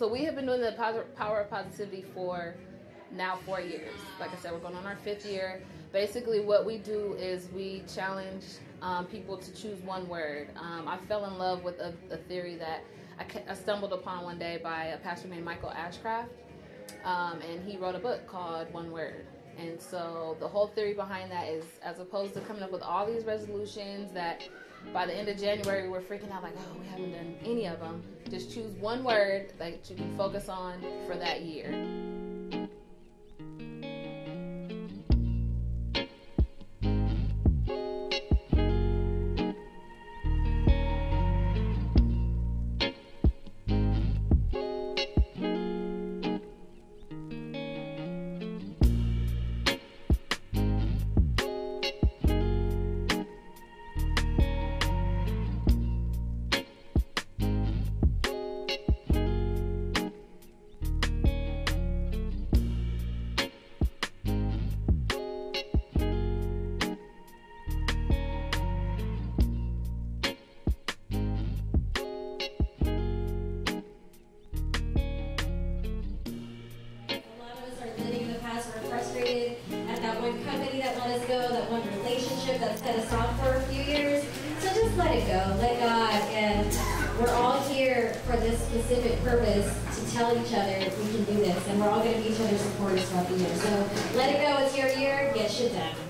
So we have been doing the power of positivity for now four years. Like I said, we're going on our fifth year. Basically, what we do is we challenge um, people to choose one word. Um, I fell in love with a, a theory that I, I, stumbled upon one day by a pastor named Michael Ashcraft, um, and he wrote a book called One Word. And so the whole theory behind that is, as opposed to coming up with all these resolutions that by the end of January we're freaking out like, oh, we haven't done any of them. Just choose one word that you can focus on for that year. one company that let us go, that one relationship that set us off for a few years. So just let it go, let God, and we're all here for this specific purpose to tell each other we can do this, and we're all going to be each other's supporters throughout the year. So let it go, it's your year, get shit done.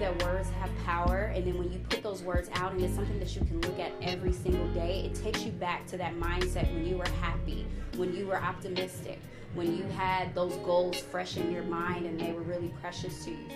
That words have power. And then when you put those words out and it's something that you can look at every single day, it takes you back to that mindset when you were happy, when you were optimistic, when you had those goals fresh in your mind and they were really precious to you.